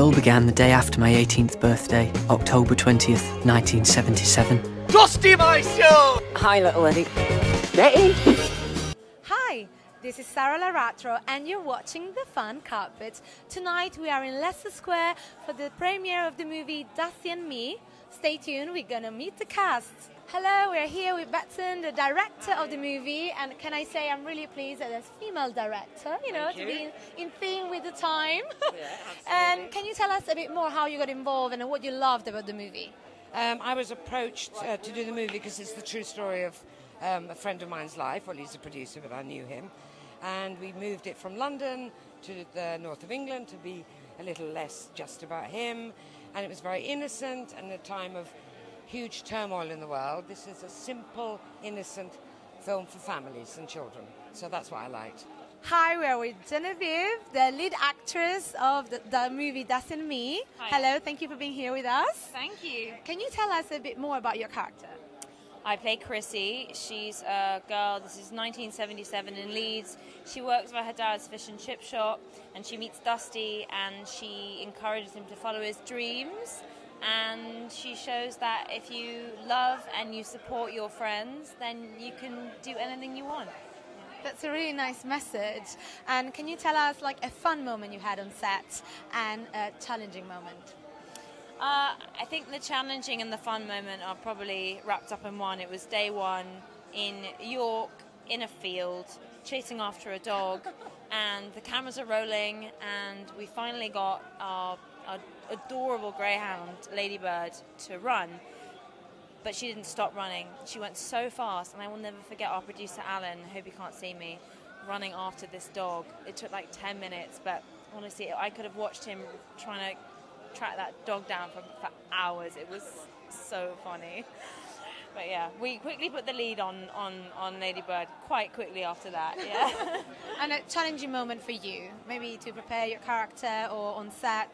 all began the day after my 18th birthday, October 20th, 1977. Dusty myself! Hi, little Eddie. Betty? Hi, this is Sara Laratro, and you're watching The Fan Carpet. Tonight we are in Leicester Square for the premiere of the movie Dusty and Me. Stay tuned, we're gonna meet the cast. Hello, we're here with Betsan, the director of the movie, and can I say I'm really pleased that there's a female director, you know, to be in, in theme with the time. Yeah, and can you tell us a bit more how you got involved and what you loved about the movie? Um, I was approached uh, to do the movie because it's the true story of um, a friend of mine's life. Well, he's a producer, but I knew him. And we moved it from London to the north of England to be a little less just about him. And it was very innocent and a time of huge turmoil in the world. This is a simple, innocent film for families and children. So that's what I liked. Hi, we're with Genevieve, the lead actress of the, the movie Dust and Me. Hi. Hello, thank you for being here with us. Thank you. Can you tell us a bit more about your character? I play Chrissy. She's a girl. This is 1977 in Leeds. She works for her dad's fish and chip shop, and she meets Dusty, and she encourages him to follow his dreams. And she shows that if you love and you support your friends, then you can do anything you want. That's a really nice message. And can you tell us like a fun moment you had on set and a challenging moment? Uh, I think the challenging and the fun moment are probably wrapped up in one. It was day one in York, in a field, chasing after a dog, and the cameras are rolling, and we finally got our, our adorable greyhound, Ladybird, to run. But she didn't stop running. She went so fast, and I will never forget our producer, Alan, I hope you can't see me, running after this dog. It took like 10 minutes, but honestly, I could have watched him trying to track that dog down for, for hours. It was so funny. But yeah, we quickly put the lead on, on, on Ladybird quite quickly after that. Yeah. And a challenging moment for you, maybe to prepare your character or on set.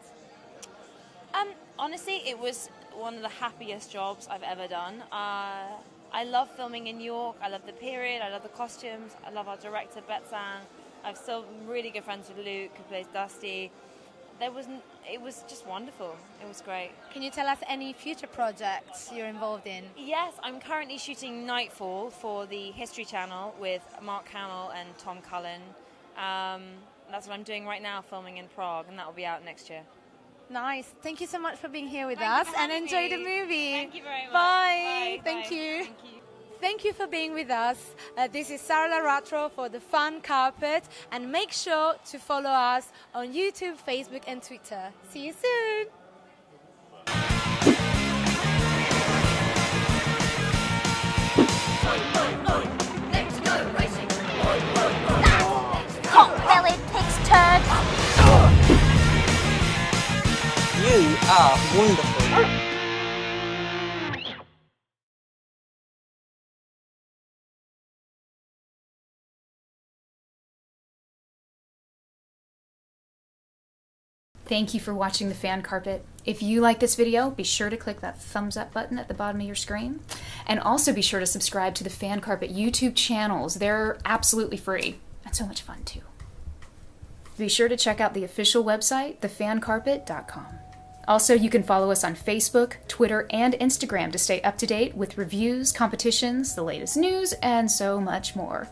Um, honestly, it was one of the happiest jobs I've ever done. Uh, I love filming in New York. I love the period. I love the costumes. I love our director Betsan. I'm still really good friends with Luke, who plays Dusty. There was, it was just wonderful. It was great. Can you tell us any future projects you're involved in? Yes, I'm currently shooting Knightfall for the History Channel with Mark Hamill and Tom Cullen. Um, that's what I'm doing right now, filming in Prague, and that will be out next year. Nice. Thank you so much for being here with Thank us and enjoy me. the movie. Thank you very much. Bye. Bye. Thank Bye. you. Thank you. Thank you for being with us. Uh, this is Sara Laratro for the Fan Carpet, and make sure to follow us on YouTube, Facebook, and Twitter. See you soon. Are wonderful. Thank you for watching the fan carpet. If you like this video, be sure to click that thumbs up button at the bottom of your screen. And also be sure to subscribe to the fan carpet YouTube channels. They're absolutely free and so much fun too. Be sure to check out the official website, thefancarpet.com. Also, you can follow us on Facebook, Twitter, and Instagram to stay up to date with reviews, competitions, the latest news, and so much more.